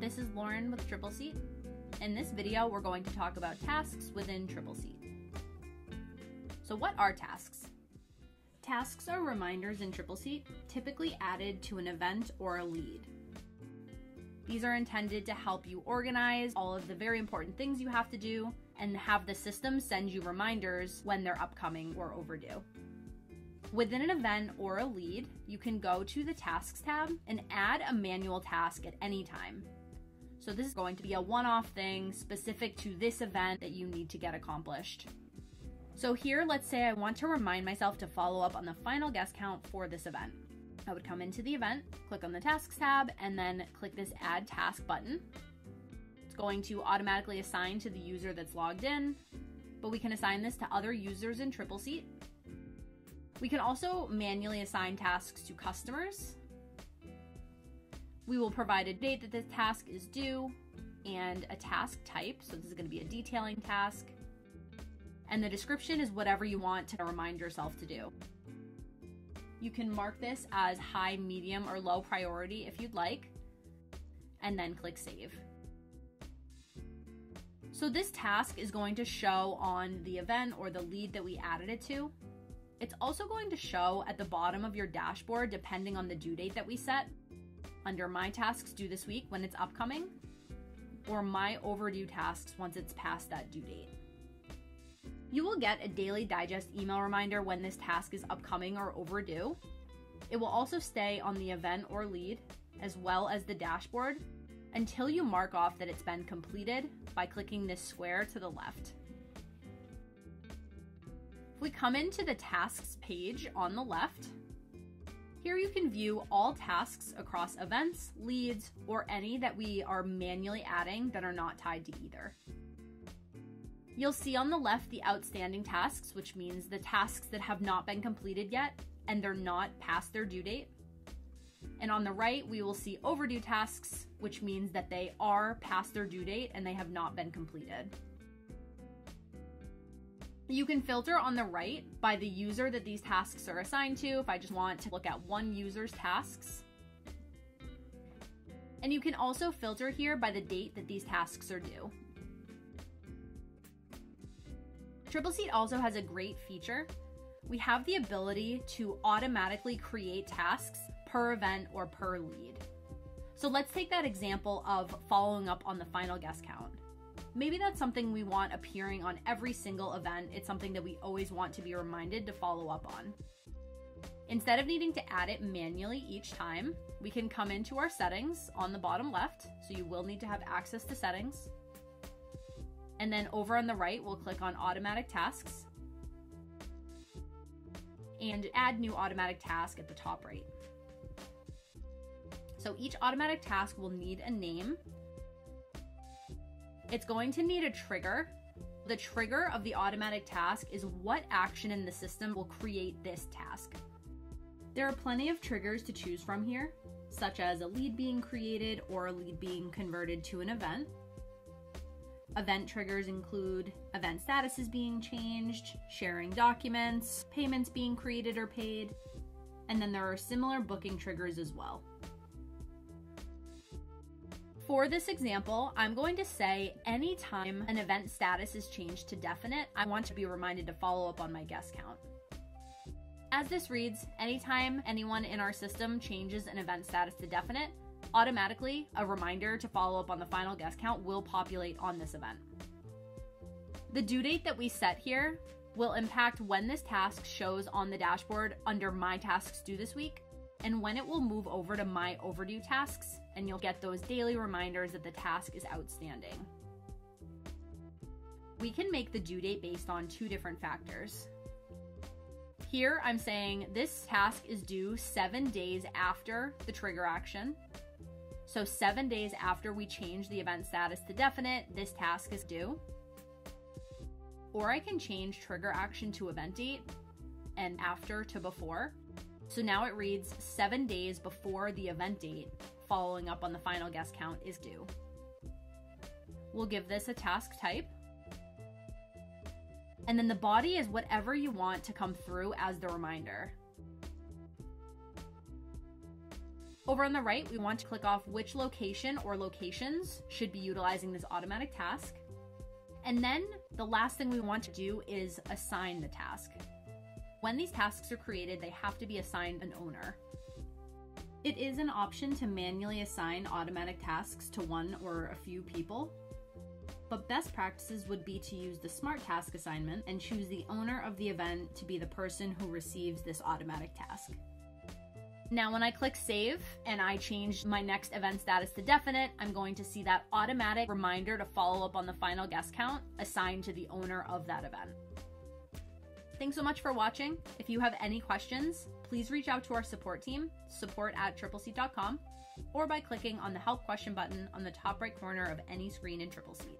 this is Lauren with Tripleseat. In this video, we're going to talk about tasks within Tripleseat. So what are tasks? Tasks are reminders in Tripleseat, typically added to an event or a lead. These are intended to help you organize all of the very important things you have to do and have the system send you reminders when they're upcoming or overdue. Within an event or a lead, you can go to the Tasks tab and add a manual task at any time. So this is going to be a one-off thing specific to this event that you need to get accomplished. So here, let's say I want to remind myself to follow up on the final guest count for this event. I would come into the event, click on the Tasks tab, and then click this Add Task button. It's going to automatically assign to the user that's logged in, but we can assign this to other users in Tripleseat. We can also manually assign tasks to customers. We will provide a date that this task is due and a task type. So this is going to be a detailing task. And the description is whatever you want to remind yourself to do. You can mark this as high, medium, or low priority if you'd like, and then click Save. So this task is going to show on the event or the lead that we added it to. It's also going to show at the bottom of your dashboard depending on the due date that we set, under My Tasks Due This Week when it's upcoming, or My Overdue Tasks once it's past that due date. You will get a daily digest email reminder when this task is upcoming or overdue. It will also stay on the event or lead, as well as the dashboard, until you mark off that it's been completed by clicking this square to the left. If we come into the tasks page on the left, here you can view all tasks across events, leads, or any that we are manually adding that are not tied to either. You'll see on the left the outstanding tasks, which means the tasks that have not been completed yet and they're not past their due date. And on the right, we will see overdue tasks, which means that they are past their due date and they have not been completed. You can filter on the right by the user that these tasks are assigned to if I just want to look at one user's tasks. And you can also filter here by the date that these tasks are due. Tripleseat also has a great feature. We have the ability to automatically create tasks per event or per lead. So let's take that example of following up on the final guest count. Maybe that's something we want appearing on every single event. It's something that we always want to be reminded to follow up on. Instead of needing to add it manually each time, we can come into our settings on the bottom left. So you will need to have access to settings. And then over on the right, we'll click on automatic tasks and add new automatic task at the top right. So each automatic task will need a name. It's going to need a trigger. The trigger of the automatic task is what action in the system will create this task. There are plenty of triggers to choose from here, such as a lead being created or a lead being converted to an event. Event triggers include event statuses being changed, sharing documents, payments being created or paid, and then there are similar booking triggers as well. For this example, I'm going to say anytime an event status is changed to definite, I want to be reminded to follow up on my guest count. As this reads, anytime anyone in our system changes an event status to definite, automatically a reminder to follow up on the final guest count will populate on this event. The due date that we set here will impact when this task shows on the dashboard under My Tasks Due This Week and when it will move over to My Overdue Tasks, and you'll get those daily reminders that the task is outstanding. We can make the due date based on two different factors. Here I'm saying this task is due seven days after the trigger action, so seven days after we change the event status to definite, this task is due. Or I can change trigger action to event date and after to before. So now it reads seven days before the event date, following up on the final guest count is due. We'll give this a task type. And then the body is whatever you want to come through as the reminder. Over on the right, we want to click off which location or locations should be utilizing this automatic task. And then the last thing we want to do is assign the task. When these tasks are created, they have to be assigned an owner. It is an option to manually assign automatic tasks to one or a few people, but best practices would be to use the Smart Task assignment and choose the owner of the event to be the person who receives this automatic task. Now, when I click save and I change my next event status to definite, I'm going to see that automatic reminder to follow up on the final guest count assigned to the owner of that event. Thanks so much for watching. If you have any questions, please reach out to our support team, support at tripleseat.com, or by clicking on the help question button on the top right corner of any screen in Tripleseat.